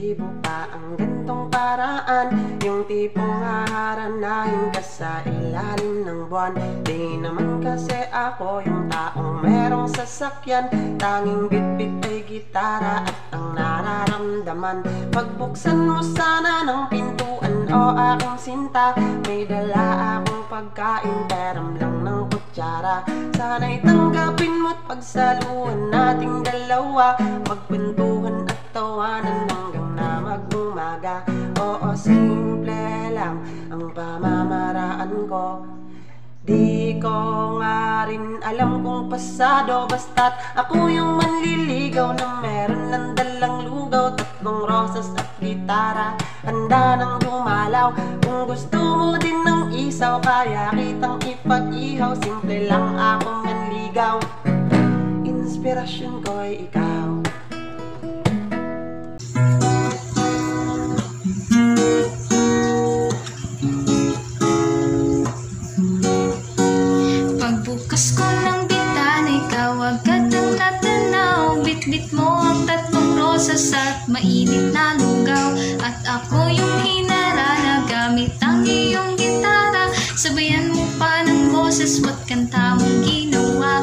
positibo pa ang gantong paraan. Yung tipong haharanahin ka sa ilalim ng buwan. Di naman kasi ako yung taong merong sasakyan. Tanging bitbit ay gitara at ang nararamdaman. Pagbuksan mo sana ng pintuan o aking sinta. May dala akong pagkain peram lang ng kutsara. Sana'y tanggapin mo't pagsaluhan nating dalawa. Magkwentuhan at tawanan na mag-umaga Oo, simple lang ang pamamaraan ko. Di ko nga rin alam kung pasado Basta't ako yung manliligaw na meron ng dalang lugaw Tatlong rosas at gitara. Handa nang dumalaw Kung gusto mo din ng isaw Kaya kitang ipag-ihaw. Simple lang akong manligaw. Inspirasyon ko'y ikaw ng boses, what kanta mong ginawa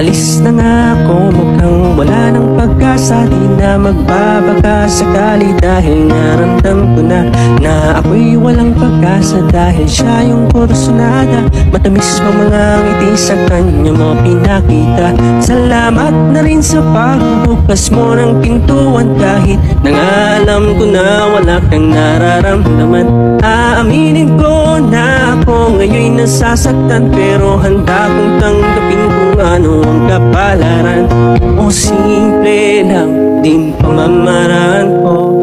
Aalis na nga ako mukhang wala ng pag-asa Di na magbabaka sakali dahil naramdam ko na Na ako'y walang pag-asa dahil siya yung kursunada Matamis pa mga ngiti sa kanya mo pinakita. Salamat na rin sa pagbukas mo ng pintuan Kahit nangalam ko na wala kang nararamdaman. Aaminin ko na ako ngayon nasasaktan Pero handa kong tanggapin kung ano ang kapalaran? O simple lang din pamamaraan ko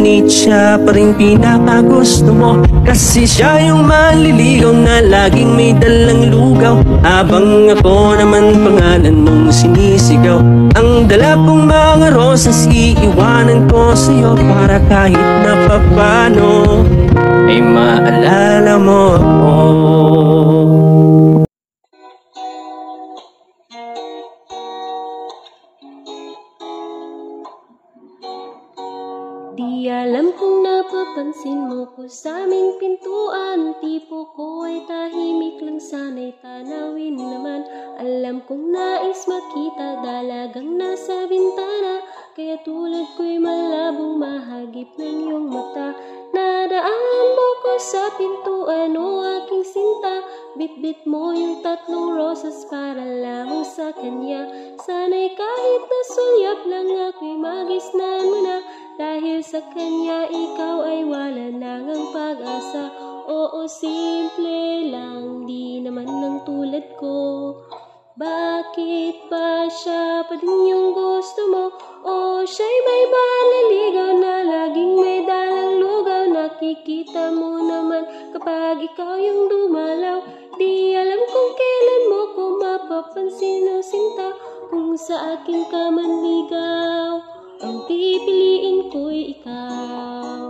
Ngunit siya pa rin pinakagusto mo. Kasi siya yung manliligaw na laging may dalang lugaw. Habang ako naman pangalan mong sinisigaw. Ang dala kong mga rosas iiwanan ko sa'yo. Para kahit na papano ay maalala mo ako sa aming pintuan Tipo ko ay tahimik lang sana'y tanawin naman. Alam kong nais makita dalagang nasa bintana. Kaya tulad ko'y malabong mahagip ng iyong mata. Nadaan mo ko sa pintuan o aking sinta. Bitbit mo yung tatlong rosas para lamang sa kanya. Sana'y kahit nasulyap lang ako'y magisnan mo na dahil sa kanya ikaw ay wala nang ang pag-asa. Oo, simple lang, di naman ng tulad ko. Bakit ba siya pa din yung gusto mo? O siya'y may manliligaw na laging may dalang lugaw. Nakikita mo naman kapag ikaw yung dumalaw. Di alam kung kailan mo ko mapapansin o sinta Kung sa akin ka manligaw ang pipiliin ko'y ikaw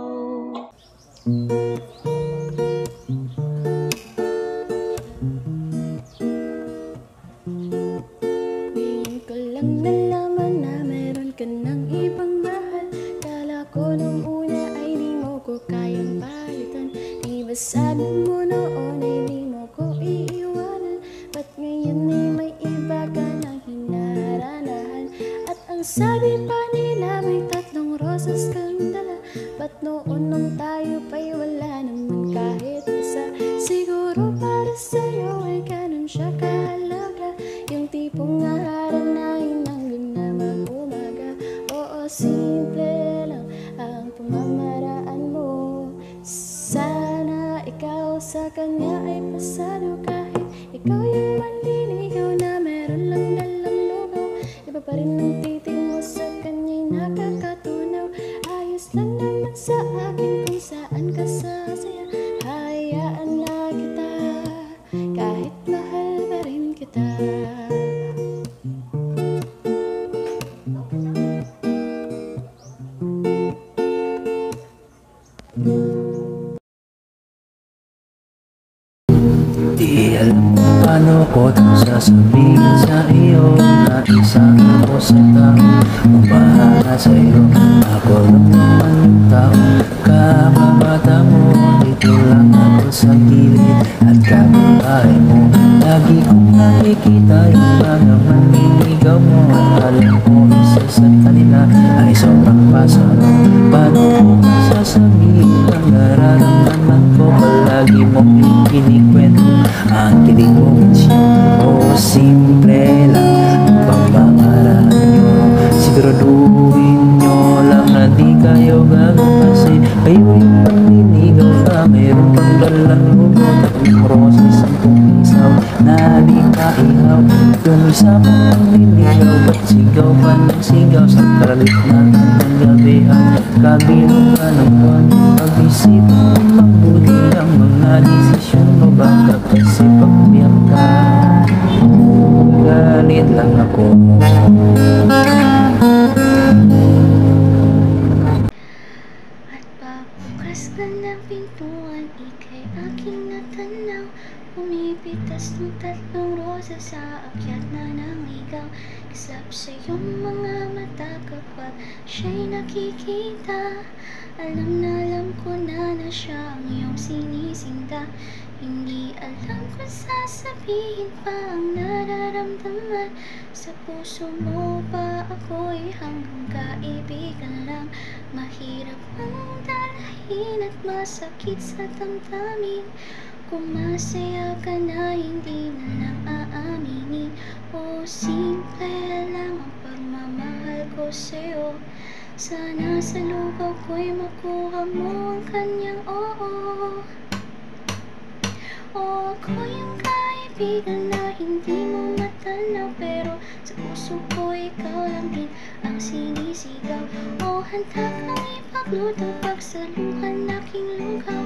sa kanya ay pasado Kahit ikaw yung manliligaw na meron lang dalang lugaw Iba pa rin ang titig mo sa kanya'y nakakatunaw kapitbahay mo Lagi kong nakikita yung mga manliligaw mo At alam ko isa sa kanila Ay sobrang pasaro Paano ko masasabihin ang nararamdaman ko? Palagi mong ikinikwento Ang kilig mo O simple lang. Ang pamamaraan nyo Siguraduhin Yung isa pang panliligaw Ba't sigaw pa ng sigaw Sa kalagitnaan ng gabi At kabilog ka ng buwan Pag-isip mo mabuti ang mga desisyon mo Baka kasi pagbiyak ka Galit lang ako Kislap sa iyong mga mata kapag siya'y nakikita. Alam na alam ko na na siya ang iyong sinisinda Hindi alam kung sasabihin pa ang nararamdaman. Sa puso mo pa ako'y hanggang kaibigan lang. Mahirap ang dalahin at masakit sa damdamin Kung masaya ka na hindi na lang aaminin. O simple lang ang pagmamahal ko sa'yo. Sana sa lugaw ko'y makuha mo ang kanyang oo. O ako yung kaibigan na hindi mo matanaw Pero sa puso ko ikaw lang din ang sinisigaw O handa kang ipagluto pagsaluhan aking lugaw.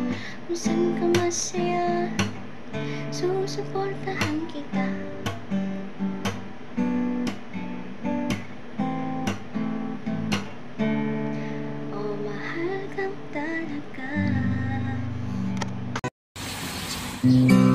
Kung saan ka masaya, susuportahan kita. O mahal kang talaga. Dinig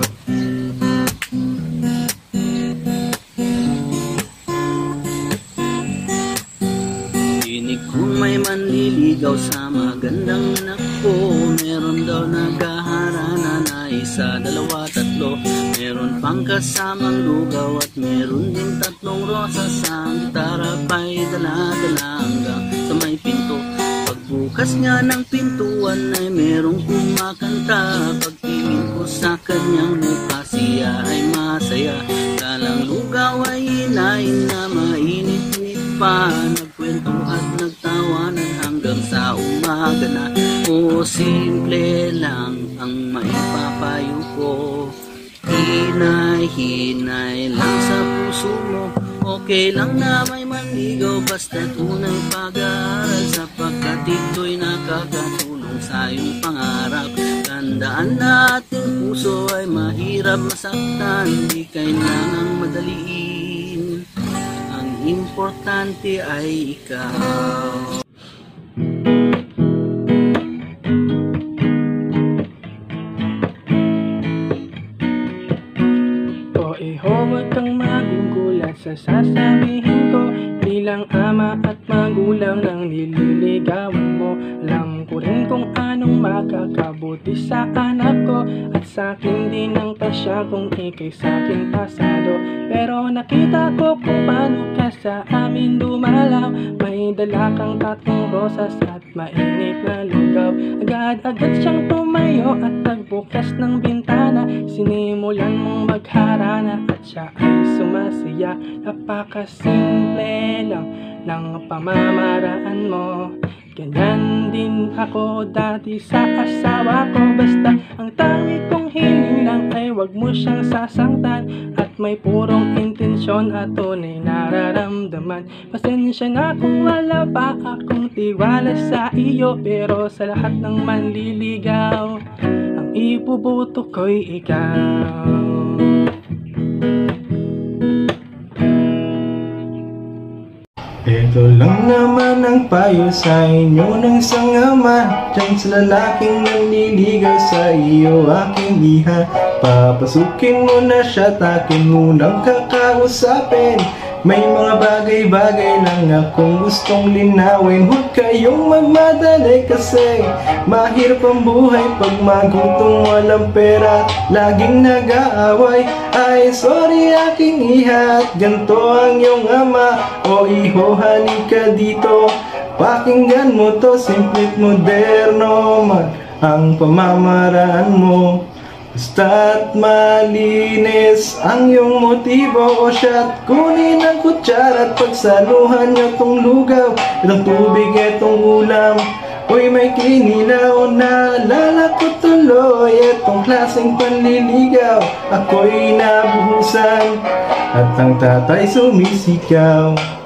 manliligaw sa magandang anak ko. Meron daw naghaharana na isa, dalawa, tatlo. Meron pang kasamang lugaw at meron din tatlong rosas Ang gitara. Pa'y dala-dala hanggang sa may pinto. Pagbukas nga ng pintuan ay merong kumakanta. Pagtingin ko sa kanyang mukha siya ay masaya maipapayo ko. Hinay-hinay lang sa puso mo. Okay lang na may manligaw Basta tunay pag-aaral. Sapagkat ito'y nakakatulong sa iyong pangarap. Tandaan na ating puso ay mahirap masaktan. Di kailangang madaliin. Ang importante ay ikaw huwag kang magugulat sa sasabihin ko Bilang ama at magulang ng nililigawan mo. Alam ko rin kung anong makakabuti sa anak ko At sa akin din ang pasya kung ikay sa akin pasado. Pero nakita ko kung paano ka sa amin dumalaw May dala kang tatlong rosas at mainit na lugaw. Agad-agad siyang tumayo at nagbukas ng bintana. Sinimulan mong magharana at siya ay sumasaya Napakasimple lang ng pamamaraan mo Ganyan din ako dati sa asawa ko. Basta ang tangi kong wag mo siyang sasangtan At may purong intensyon at tunay nararamdaman. Pasensya na kung wala pa akong tiwala sa iyo. Pero sa lahat ng manliligaw Ang ibubuto ko'y ikaw Ito lang naman ang payo sa inyo ng isang ama Diyan sa lalaking nanliligaw sa iyo aking iha. Papasukin mo na siya, takin mo nang kakausapin May mga bagay-bagay lang akong gustong linawin Huwag kayong magmadali kasi Mahirap ang buhay pag magutong walang pera. Laging nag-aaway Ay sorry aking iha at ganto ang iyong ama. O iho halika dito. Pakinggan mo to, simpli't moderno man Ang pamamaraan mo Basta't malinis ang iyong motibo o siya't kunin ang kutsara at pagsaluhan niyo tong lugaw. Itong tubig, itong ulam Uy, may kinilaw na. Lala ko tuloy Itong klaseng panliligaw. Ako'y nabuhusan At ang tatay sumisigaw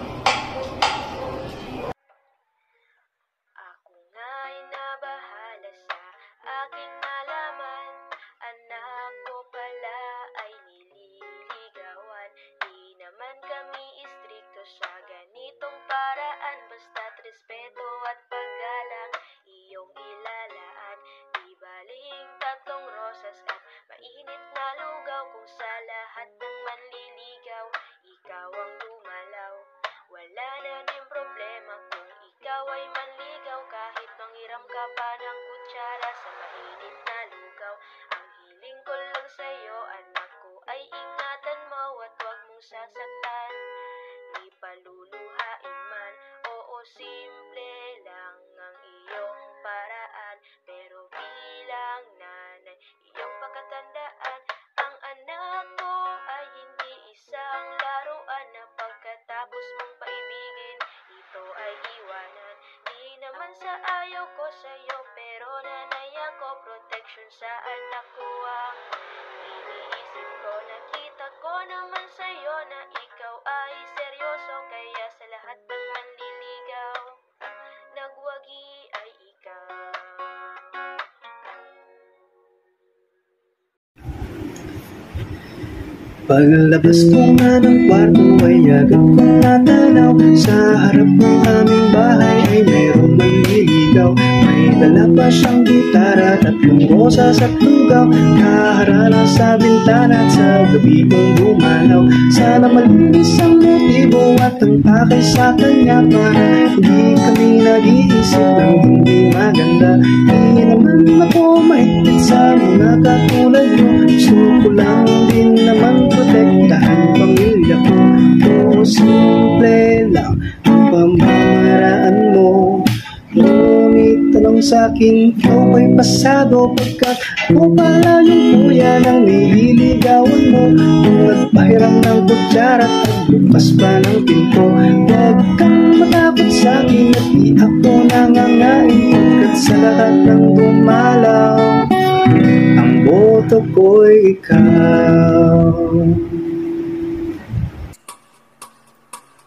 ayaw ko sa'yo pero nanay ako Protection sa anak ko ang iniisip ko Nakita ko naman sa'yo na ikaw ay seryoso Kaya sa lahat ng manliligaw Nagwagi ay ikaw Paglabas ko nga ng kwarto ay agad kong natanaw Sa harap ng aming bahay ay mayroong manliligaw May dala siyang gitara, tatlong rosas at lugaw Kaharana sa bintana at sa gabi kong dumalaw Sana malinis ang motibo at ang pakay sa kanya Para hindi kami nag-iisip ng hindi maganda. Hindi naman ako mahigpit sa mga katulad nyo Gusto ko lang din naman protektahan pamilya ko. Oo, simple lang ang Tanong sa'kin, ikaw pasado Pagkat ako pala yung kuya ng nililigawan mo. Kung nagpahiram ng kutsara at bukas pa ng pinto. Huwag kang matakot sa'kin at di ako nangangain. Pagkat sa lahat ng dumalaw Ang boto ko'y ikaw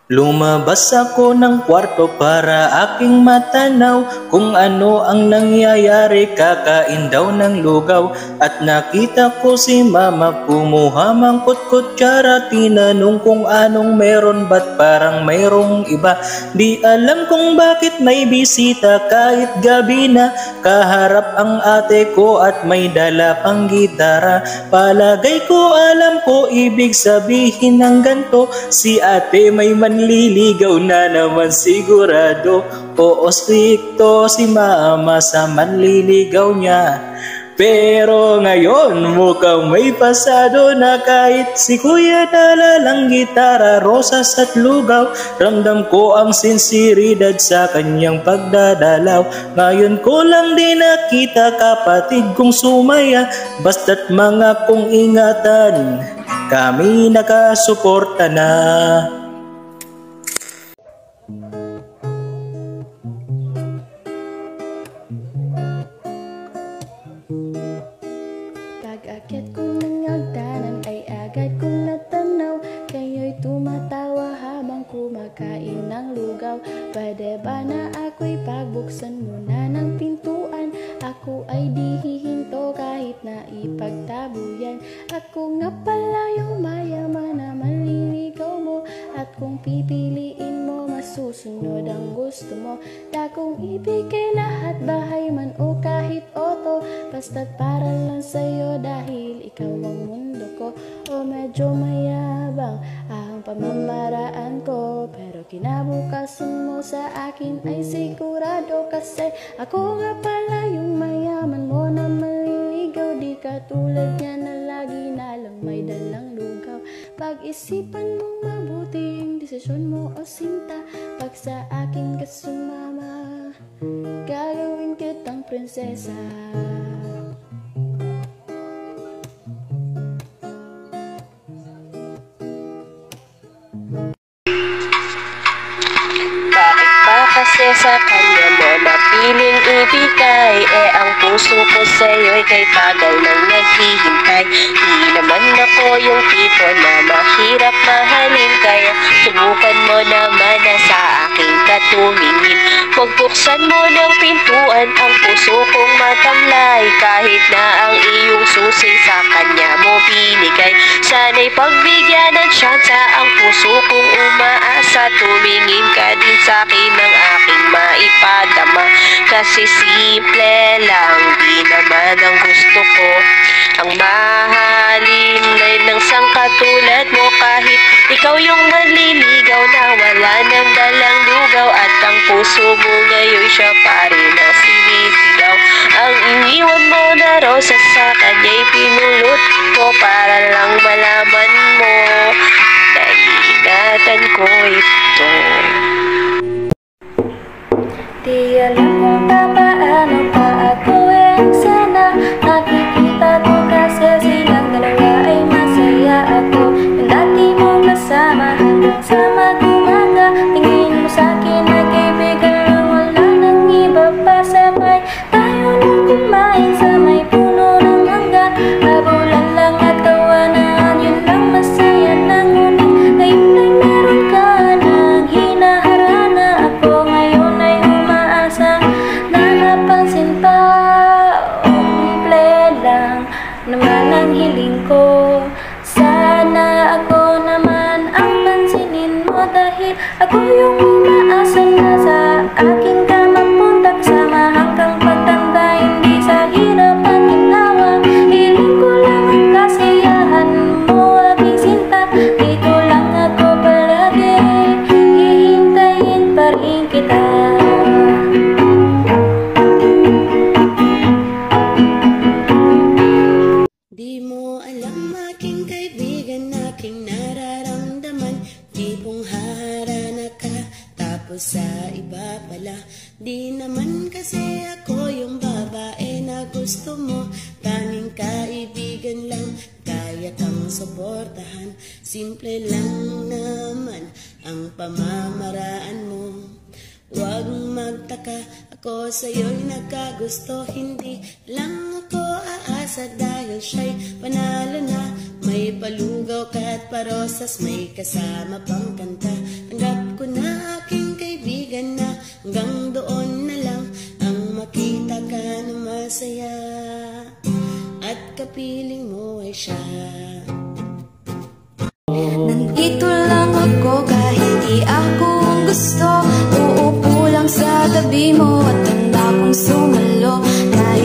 Lumabas ako ng kwarto para aking matanaw Kung ano ang nangyayari. Kakain daw ng lugaw At nakita ko si mama kumuha mang kutsara Tinanong kung anong meron ba't parang mayroong iba? Di alam kung bakit may bisita kahit gabi na. Kaharap ang ate ko at may dala pang gitara. Palagay ko alam ko ibig sabihin ng ganto. Si ate may manliligaw na naman sigurado. Oo stricto si mama sa manliligaw niya. Pero ngayon mukhang may pasado na kahit si kuya dala lang gitara, rosas at lugaw. Ramdam ko ang sinseridad sa kanyang pagdadalaw. Ngayon ko lang din nakita kapatid kong sumaya. Basta't mga kong ingatan, kami nakasuporta na sa'yo dahil ikaw ang mundo ko. O medyo mayabang ang pamamaraan ko. Pero kinabukasan mo sa akin ay sigurado Kasi ako nga pala yung mayaman mo na maliligaw. Di katulad niya na lagi na lang may dalang lugaw. Pag-isipan mong mabuti yung desisyon mo o sinta Pag sa akin ka sumama Gagawin kitang prinsesa sa kanya mo napiling ibigay. Eh ang puso ko sa'yo'y kay tagal nang naghihintay. Di naman ako yung tipo na mahirap mahalin Kaya subukan mo naman na sa aking katumingin Huwag buksan mo ng pintuan ang puso kong matamlay. Kahit na ang iyong susi sa kanya mo binigay. Sana'y pagbigyan ng tsansa ang puso kong umaasa. Tumingin ka din sa akin ng aking maipadama. Kasi simple lang, di naman ang gusto ko. Ang mahalin ay ng sangkatulad mo. Kahit ikaw yung manliligaw na wala ng dalang lugaw At ang puso mo ngayon siya pa rin ang sinisigaw. Ang iniwan mo na rosas sa kanya'y pinulot ko Para lang malaman mo na iingatan ko ito naman ang hiling ko. Sana ako naman ang pansinin mo Dahil ako yung umaasa Simple lang naman ang pamamaraan mo. Huwag magtaka, ako sa'yo'y nagkagusto. Hindi lang ako aasa dahil siya'y panalo na. May palugaw ka at parosas, may kasama pang kanta. Tanggap ko na aking kaibigan na hanggang doon na lang Ang makita ka na masaya. At kapiling mo ay siya Nandito lang ako kahit di ako ang gusto. Uupo lang sa tabi mo at tanda kong sumalo. Kahit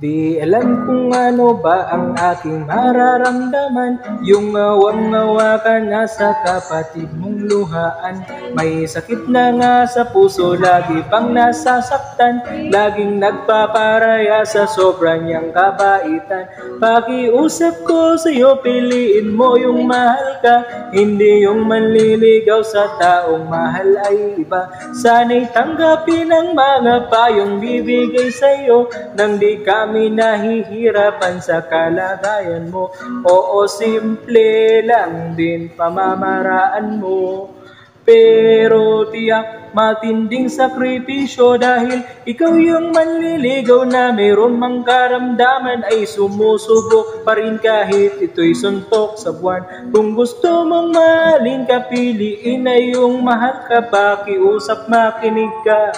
Di alam kung ano ba ang aking mararamdaman. Yung ngawang-ngawa ka na sa kapatid mong luhaan. May sakit na nga sa puso, lagi pang nasasaktan. Laging nagpaparaya sa sobrang niyang kabaitan. Pakiusap ko sa'yo, piliin mo yung mahal ka. Hindi yung manliligaw sa taong mahal ay iba. Sana'y tanggapin ang mga payong bibigay sa'yo. Nang di kami nahihirapan sa kalagayan mo Oo, simple lang din pamamaraan mo pero tiyak matinding sakripisyo dahil ikaw yung manliligaw na mayroon mang karamdaman ay sumusubok pa rin kahit ito'y suntok sa buwan. Kung gusto mong mahalin ka, piliin na yung mahal ka, pakiusap makinig ka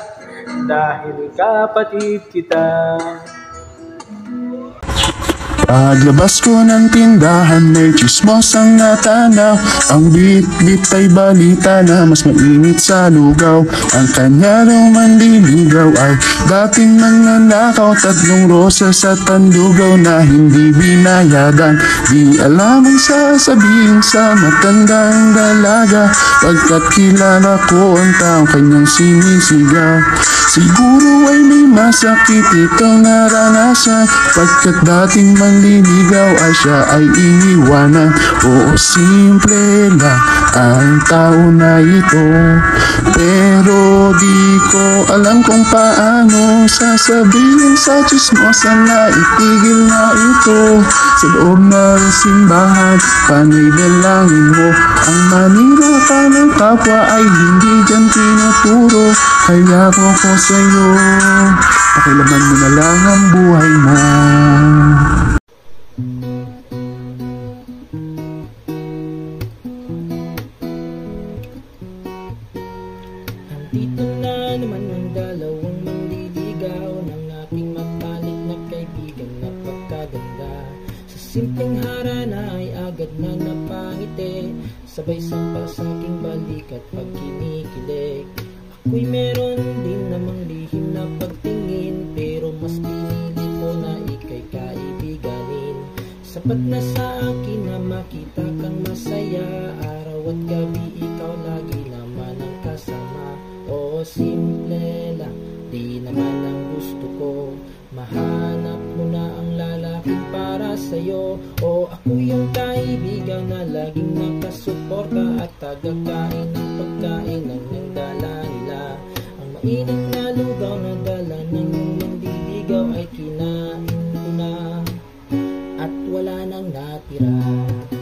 dahil kapatid kita. Paglabas ko ng tindahan may chismos ang natanaw Ang bit-bit ay balita na mas mainit sa lugaw. Ang kanya raw manliligaw ay dating nananakaw Tatlong rosas at pandugaw na hindi binayagan. Di alam ang sasabihin sa matandang dalaga. Pagkat kilala ko ang taong kanyang sinisigaw Siguro ay may masakit itong naranasan. Pagkat dating manliligaw ay siya ay iniwanan. Oo, simple lang ang tao na ito. Pero di ko alam kung paano Sasabihin sa chismosa na itigil na ito. Sa loob na ng simbahan, panay dalangin mo Ang manira ka ng kapwa ay hindi dyan tinuturo. Kaya ko ko sa'yo. Pakilaman mo na lang ang buhay mo. Nandito na naman ang dalawang manliligaw ng aking matalik na kaibigan na pagkaganda. Sa simpleng harana ay agad na napangiti Sabay sa aking balik at pag kinikilig na sa akin na makita kang masaya. Araw at gabi ikaw lagi naman ang kasama. Oo, simple lang, di naman ang gusto ko. Mahanap mo na ang lalaki para sa'yo. O ako yung kaibigan na laging nakasuporta At tagakain ng pagkain ng nagdala nila. Ang mainit na lugaw na Ay